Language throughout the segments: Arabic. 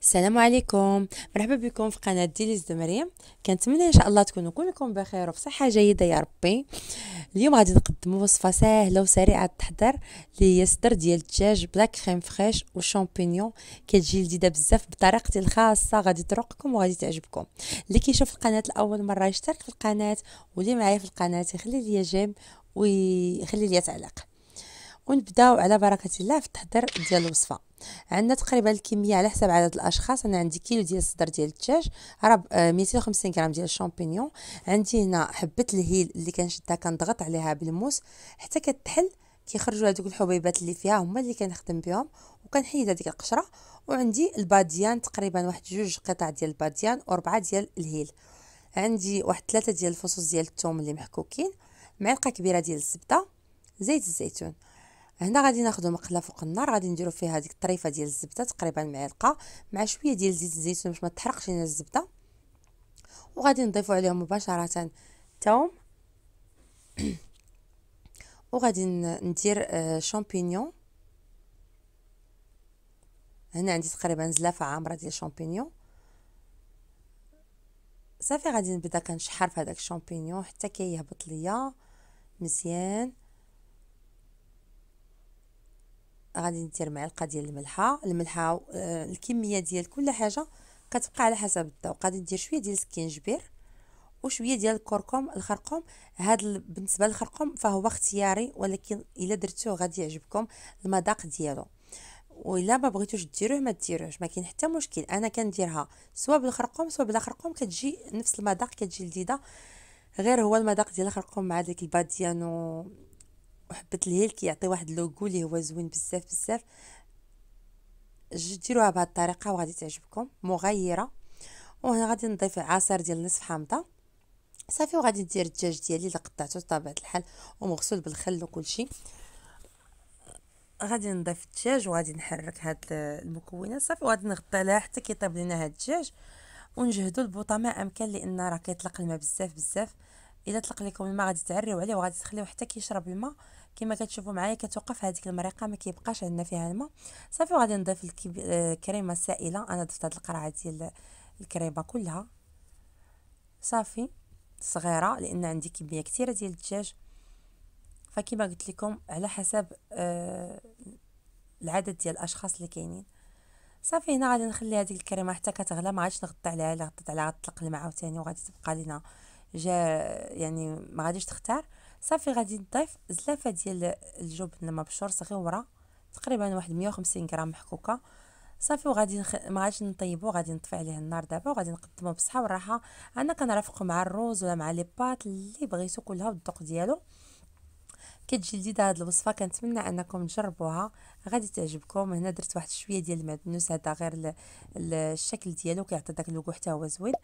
السلام عليكم. مرحبا بكم في قناة Délices de مريم. كنتمنى إن شاء الله تكونوا كلكم بخير وفي صحه جيدة يا ربي. اليوم غادي نقدم وصفة سهلة وسريعة التحضير اللي هي صدر ديال الدجاج ب la crème fraîche و champignons. كتجي لذيذة بزاف بطريقتي الخاصة. غادي تروقكم وغادي تعجبكم. اللي كيشوف القناة لاول مرة يشترك في القناة واللي معايا في القناة يخلي لي j'aime ويخلي لي تعليق. ونبداو على بركة الله في التحضير ديال الوصفة. عندنا تقريبا الكمية على حسب عدد الأشخاص. أنا عندي كيلو ديال الصدر ديال الدجاج. راه 250 غرام ديال الشامبينيون. عندي هنا حبة الهيل اللي كنشدها كنضغط عليها بالموس. حتى كتحل كيخرجوا هذوك الحبيبات اللي فيها هما اللي كنخدم بهم وكنحيد هذيك القشرة. وعندي ال badiane تقريبا واحد جوج قطع ديال ال badiane وربعة ديال الهيل. عندي واحد ثلاثة ديال الفصوص ديال الثوم اللي محكوكين. معلقة كبيرة ديال الزبدة. زيت الزيتون. هنا غادي ناخذ مقلة فوق النار غادي نديرو فيها هذيك الطريفة ديال الزبدة تقريبا معلقة مع شوية ديال زيت الزيتون باش ما تحرقش لينا الزبدة. وغادي نضيفو عليهم مباشرة ثوم وغادي ندير آه، شامبينيون هنا عندي تقريبا زلافة عامرة ديال شامبينيون صافي غادي نبدا كنشحر في هذاك الشامبينيون حتى كيهبط ليا. مزيان. غادي ندير معلقه ديال الملحة. الملحة آه الكمية ديال كل حاجة كتبقى على حسب الذوق غادي ندير شوية ديال السكينجبير وشوية ديال الكركم الخرقوم. هذا بالنسبة للخرقوم فهو اختياري ولكن إلا درتوه غادي يعجبكم المذاق ديالو. وإلا ما بغيتوش ديروه ما ديروهش ما كاين حتى مشكل. أنا كنديرها سواء بالخرقوم سواء بلا خرقوم كتجي نفس المذاق كتجي لذيذة. غير هو المذاق ديال الخرقوم مع ديك ال badiane وحبه الهيل كيعطي واحد le goût اللي هو زوين بزاف بزاف. ديروها بهذه الطريقة وغادي تعجبكم مغيرة. وهنا غادي نضيف عصير ديال نصف حامضة. صافي وغادي ندير الدجاج ديالي اللي قطعته بطبيعه الحال ومغسول بالخل وكل شيء غادي نضيف الدجاج وغادي نحرك هاد المكونات صافي وغادي نغطي عليها حتى كيطيب لينا هاد الدجاج. ونجهدوا البوطة ما أمكن لأن راه كيطلق الماء بزاف بزاف. الا طلق لكم الماء غادي تعريو عليه وغادي تخليوه حتى كيشرب الماء. كما كتشوفوا معايا كتوقف هذيك المريقة ما كيبقاش عندنا فيها الماء. صافي وغادي نضيف الكريمة السائلة. أنا ضفت هذه القرعة ديال الكريمة كلها. صافي صغيرة لأن عندي كمية كثيره ديال الدجاج. فكما قلت لكم على حسب آه العدد ديال الأشخاص اللي كاينين. صافي هنا غادي نخلي هذيك الكريمة حتى كتغلى ما غاديش نغطي عليها الا غطيت عليها غتطلق الماء عاوتاني وغادي تبقى لينا جا يعني ما غاديش تختار. صافي غادي نضيف زلافة ديال الجبن مبشور صغيره تقريبا واحد 150 غرام محكوكه صافي وغادي نخ... ما غاديش نطيبو غادي نطفي عليه النار دابا وغادي نقدمو بصحة والراحة. أنا كنرافقو مع الروز ولا مع لي بات اللي بغيتو كلها بالذوق ديالو. كتجي لذيذة هاد الوصفة كنتمنى أنكم تجربوها. غادي تعجبكم. هنا درت واحد شوية ديال المعدنوس هذا غير الشكل ديالو كيعطي داك le goût حتى هو زوين.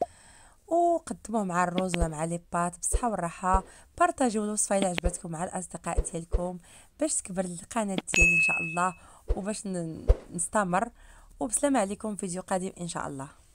وقدموه مع الرز ولا مع les pâtes بصحة والراحة. بارطاجيو الوصفة إلى عجبتكم مع الأصدقاء ديالكم باش تكبر القناة ديالي إن شاء الله وباش نستمر. وبسلامه عليكم فيديو قادم إن شاء الله.